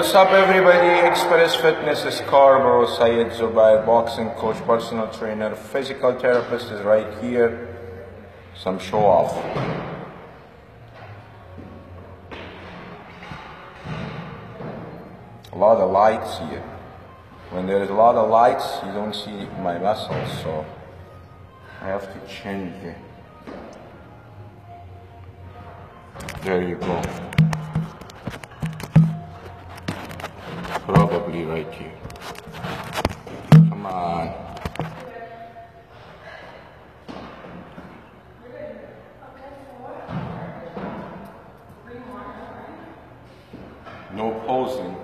What's up, everybody? Express Fitness is Scarborough Said Zubair, boxing coach, personal trainer, physical therapist is right here. Some show off. A lot of lights here. When there is a lot of lights, you don't see my muscles, so I have to change it. There you go. Probably right here. Come on. No posing.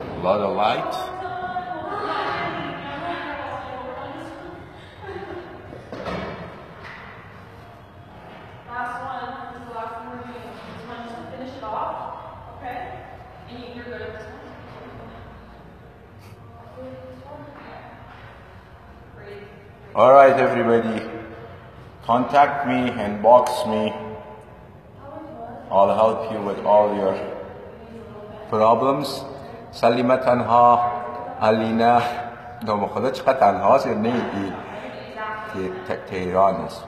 A lot of light. Last one, this is the last one we're doing. This one, just to finish it off, okay? And you, you're good at this one. Great. All right, everybody. Contact me and box me. I'll help you with all your problems. سلیمه تنها الینا نام خدا چقدر تنها هست نمیدی تهران است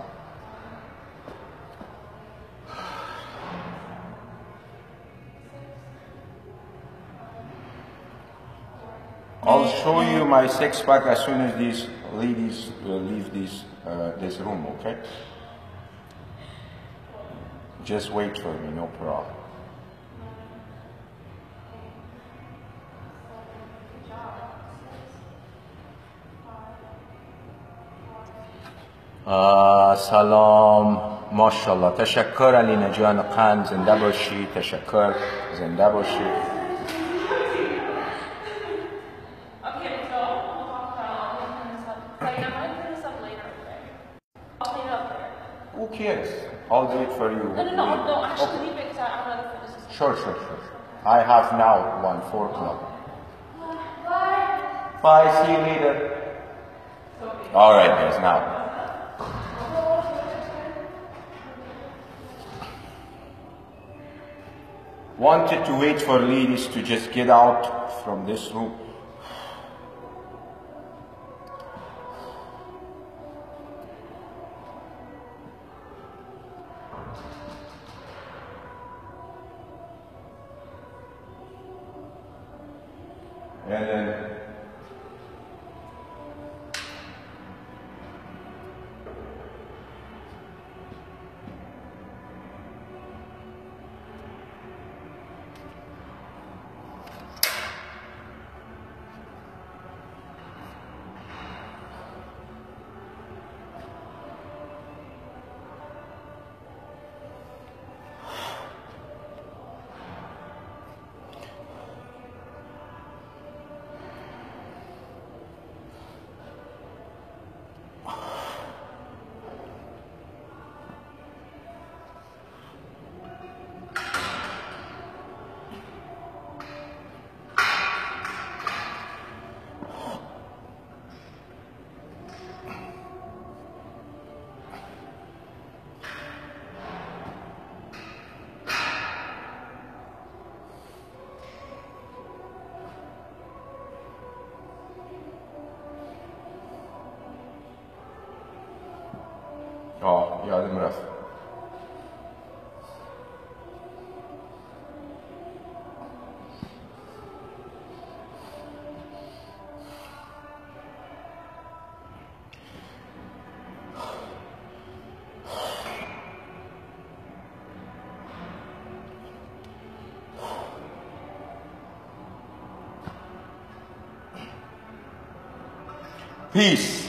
I'll show you my six pack as soon as these ladies uh, leave this uh, this room, okay? Just wait for me, no problem. آه، سلام ماشاءالله تشکر علی جان قند زنده باشی تشکر زنده باشی Who cares? I'll do it for you. No, no, no, no, actually Okay. leave it because I have another. Sure, sure, sure. I have now one, four o'clock. Bye, see you later. All right, guys, now. Wanted to wait for ladies to just get out from this room. And then Ja. Peace.